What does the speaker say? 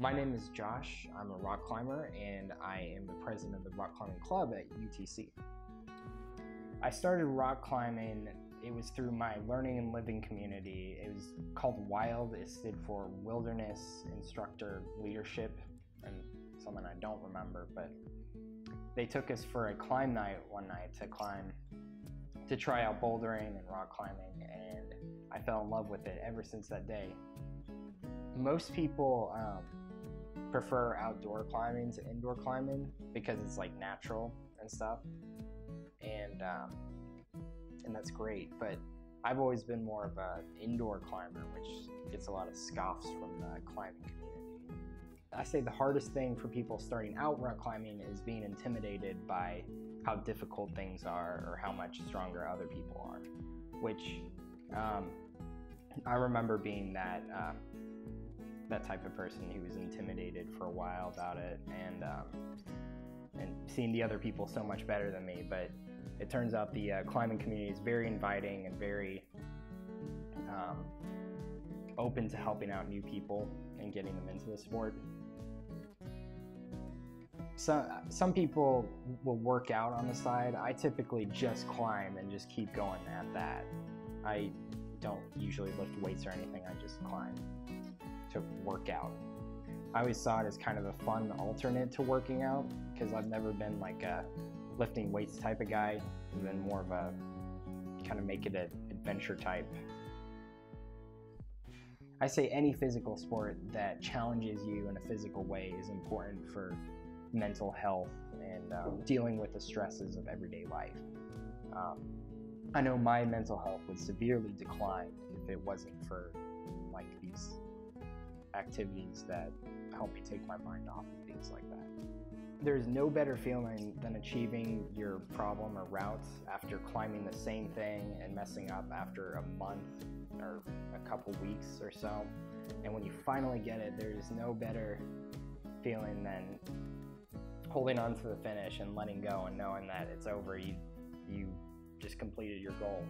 My name is Josh. I'm a rock climber and I am the president of the rock climbing club at UTC. I started rock climbing, it was through my learning and living community. It was called WILD, it stood for Wilderness Instructor Leadership, and something I don't remember, but they took us for a climb night one night to climb, to try out bouldering and rock climbing, and I fell in love with it ever since that day. Most people um, prefer outdoor climbing to indoor climbing because it's like natural and stuff and um, and that's great. But I've always been more of an indoor climber, which gets a lot of scoffs from the climbing community. I say the hardest thing for people starting out rock climbing is being intimidated by how difficult things are or how much stronger other people are, which um, I remember being that uh, that type of person who was intimidated for a while about it and um, and seeing the other people so much better than me. But it turns out the uh, climbing community is very inviting and very um, open to helping out new people and getting them into the sport. Some, some people will work out on the side. I typically just climb and just keep going at that. I don't usually lift weights or anything, I just climb to work out. I always saw it as kind of a fun alternate to working out because I've never been like a lifting weights type of guy, I've been more of a kind of make it an adventure type. I say any physical sport that challenges you in a physical way is important for mental health and um, dealing with the stresses of everyday life. Um, I know my mental health would severely decline if it wasn't for like these activities that help me take my mind off of things like that. There's no better feeling than achieving your problem or route after climbing the same thing and messing up after a month or a couple weeks or so. And when you finally get it, there's no better feeling than holding on to the finish and letting go and knowing that it's over. You, you just completed your goal.